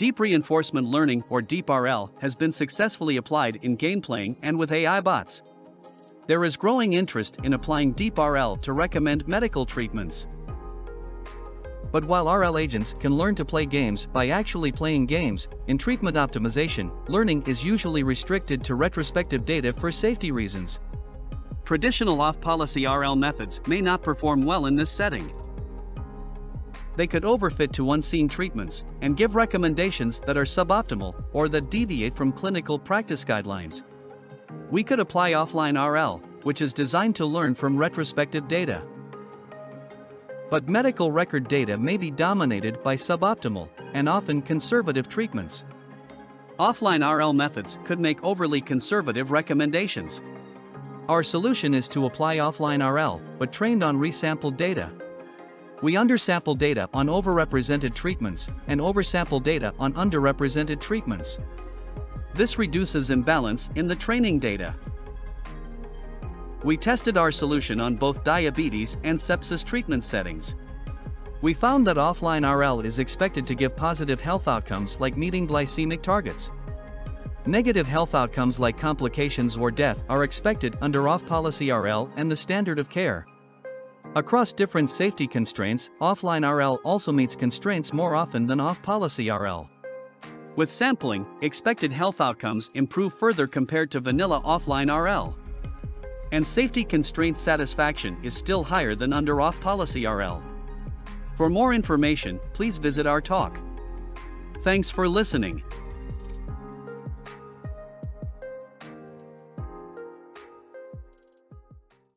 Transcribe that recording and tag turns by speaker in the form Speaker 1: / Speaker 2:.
Speaker 1: Deep Reinforcement Learning or DeepRL has been successfully applied in game playing and with AI bots. There is growing interest in applying DeepRL to recommend medical treatments. But while RL agents can learn to play games by actually playing games, in treatment optimization, learning is usually restricted to retrospective data for safety reasons. Traditional off-policy RL methods may not perform well in this setting. They could overfit to unseen treatments and give recommendations that are suboptimal or that deviate from clinical practice guidelines. We could apply offline RL, which is designed to learn from retrospective data. But medical record data may be dominated by suboptimal and often conservative treatments. Offline RL methods could make overly conservative recommendations. Our solution is to apply offline RL, but trained on resampled data. We undersample data on overrepresented treatments and oversample data on underrepresented treatments. This reduces imbalance in the training data. We tested our solution on both diabetes and sepsis treatment settings. We found that offline RL is expected to give positive health outcomes like meeting glycemic targets. Negative health outcomes like complications or death are expected under off-policy RL and the standard of care. Across different safety constraints, offline RL also meets constraints more often than off-policy RL. With sampling, expected health outcomes improve further compared to vanilla offline RL and safety constraint satisfaction is still higher than under off-policy RL. For more information, please visit our talk. Thanks for listening.